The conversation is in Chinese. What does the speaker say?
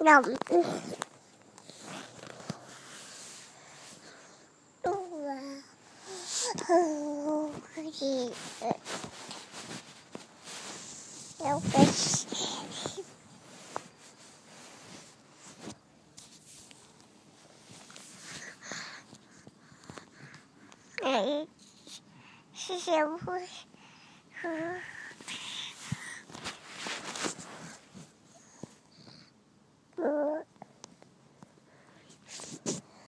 那嗯，哇，可以，要不始。哎，谢谢我，嗯。